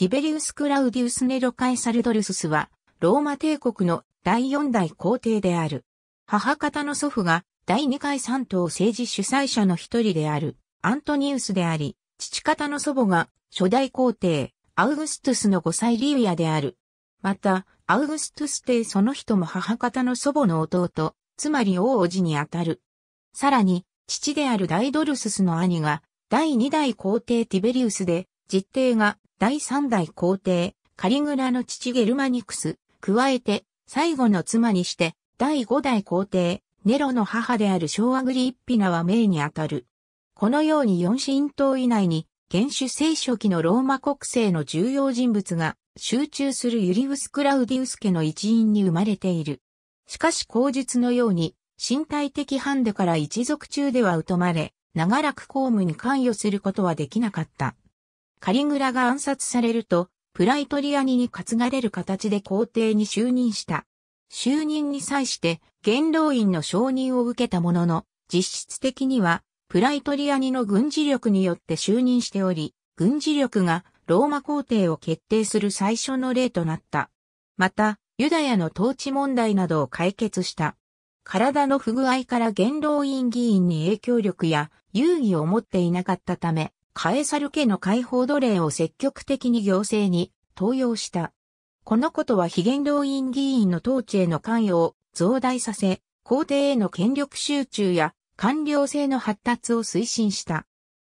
ティベリウス・クラウディウス・ネロ・カエサルドルススは、ローマ帝国の第四代皇帝である。母方の祖父が第二回三党政治主催者の一人であるアントニウスであり、父方の祖母が初代皇帝アウグストゥスの5歳リウヤである。また、アウグストゥス帝その人も母方の祖母の弟、つまり王子にあたる。さらに、父であるダイドルススの兄が第二代皇帝ティベリウスで、実帝が第三代皇帝、カリグラの父ゲルマニクス、加えて最後の妻にして第五代皇帝、ネロの母である小アグリッピナは命にあたる。このように四神島以内に原種聖初期のローマ国政の重要人物が集中するユリウス・クラウディウス家の一員に生まれている。しかし口述のように身体的ハンデから一族中では疎まれ、長らく公務に関与することはできなかった。カリグラが暗殺されると、プライトリアニに担がれる形で皇帝に就任した。就任に際して元老院の承認を受けたものの、実質的にはプライトリアニの軍事力によって就任しており、軍事力がローマ皇帝を決定する最初の例となった。また、ユダヤの統治問題などを解決した。体の不具合から元老院議員に影響力や遊戯を持っていなかったため、カエサル家の解放奴隷を積極的に行政に登用した。このことは非元老院議員の統治への関与を増大させ、皇帝への権力集中や官僚性の発達を推進した。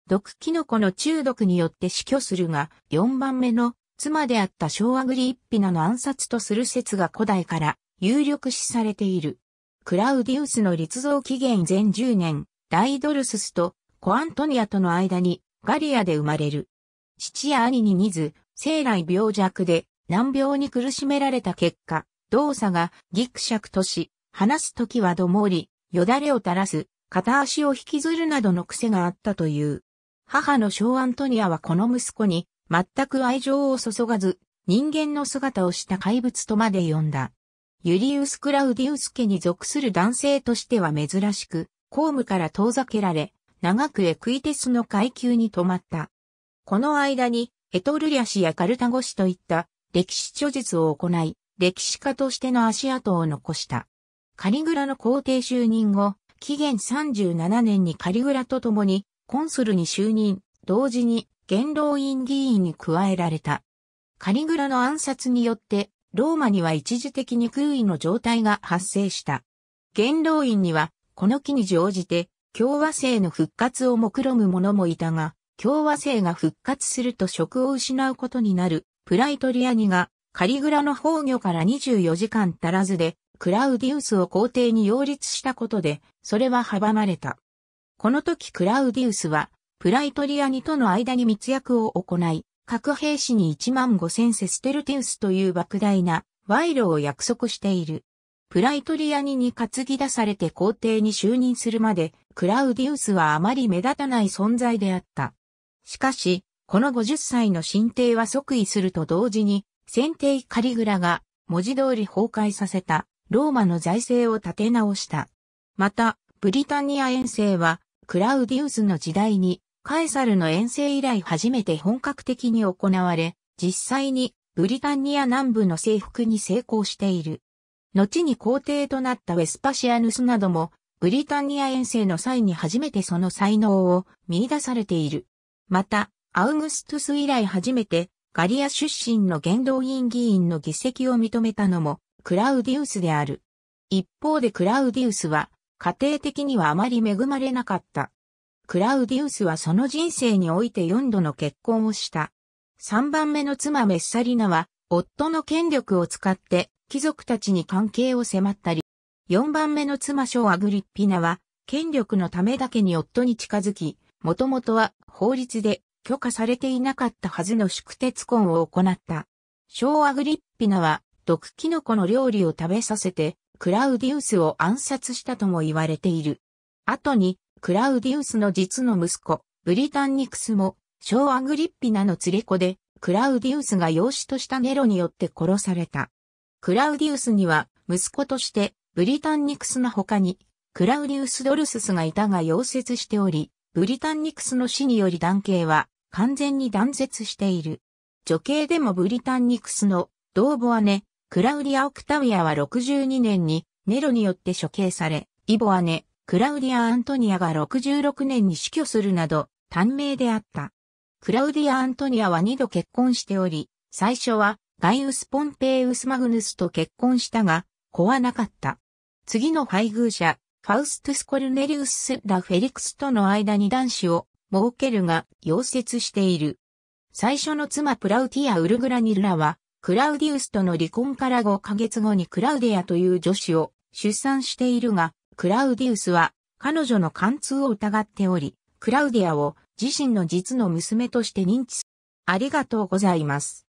毒キノコの中毒によって死去するが、4番目の妻であった小アグリッピナの暗殺とする説が古代から有力視されている。クラウディウスの立像紀元前10年、ダイドルススとコアントニアとの間にガリアで生まれる。父や兄に似ず、生来病弱で難病に苦しめられた結果、動作がギクシャクとし、話すときはどもり、よだれを垂らす、片足を引きずるなどの癖があったという。母の小アントニアはこの息子に全く愛情を注がず、人間の姿をした怪物とまで呼んだ。ユリウス・クラウディウス家に属する男性としては珍しく、公務から遠ざけられ、長くエクイテスの階級に止まった。この間に、エトルリア氏やカルタゴ氏といった歴史著述を行い、歴史家としての足跡を残した。カリグラの皇帝就任後、紀元37年にカリグラと共にコンスルに就任、同時に元老院議員に加えられた。カリグラの暗殺によって、ローマには一時的に空位の状態が発生した。元老院には、この機に乗じて、共和制の復活を目論む者もいたが、共和制が復活すると職を失うことになるプライトリアニがカリグラの崩御から24時間足らずでクラウディウスを皇帝に擁立したことで、それは阻まれた。この時クラウディウスは、プライトリアニとの間に密約を行い、各兵士に1万5000セステルティウスという莫大な賄賂を約束している。プライトリアニに担ぎ出されて皇帝に就任するまで、クラウディウスはあまり目立たない存在であった。しかし、この50歳の神帝は即位すると同時に、先帝カリグラが文字通り崩壊させたローマの財政を立て直した。また、ブリタニア遠征は、クラウディウスの時代に、カエサルの遠征以来初めて本格的に行われ、実際にブリタニア南部の征服に成功している。後に皇帝となったウェスパシアヌスなども、ブリタニア遠征の際に初めてその才能を見出されている。また、アウグストゥス以来初めて、ガリア出身の元老院議員の議席を認めたのも、クラウディウスである。一方でクラウディウスは、家庭的にはあまり恵まれなかった。クラウディウスはその人生において4度の結婚をした。3番目の妻メッサリナは、夫の権力を使って貴族たちに関係を迫ったり、4番目の妻ショアグリッピナは、権力のためだけに夫に近づき、もともとは法律で許可されていなかったはずの宿鉄婚を行った。ショアグリッピナは、毒キノコの料理を食べさせて、クラウディウスを暗殺したとも言われている。後に、クラウディウスの実の息子、ブリタンニクスも、ショーアグリッピナの連れ子で、クラウディウスが養子としたネロによって殺された。クラウディウスには息子としてブリタンニクスの他にクラウディウス・ドルススがいたが夭折しており、ブリタンニクスの死により男系は完全に断絶している。女系でもブリタンニクスの同母姉、クラウディア・オクタウィアは62年にネロによって処刑され、異母姉、クラウディア・アントニアが66年に死去するなど、短命であった。クラウディア・アントニアは2度結婚しており、最初はガイウス・ポンペイウス・マグヌスと結婚したが、子はなかった。次の配偶者、ファウストゥス・コルネリウス・ラ・フェリクスとの間に男子を設けるが、溶接している。最初の妻プラウティア・ウルグラニルラは、クラウディウスとの離婚から5ヶ月後にクラウディアという女子を出産しているが、クラウディウスは彼女の貫通を疑っており、クラウディアを自身の実の娘として認知。ありがとうございます。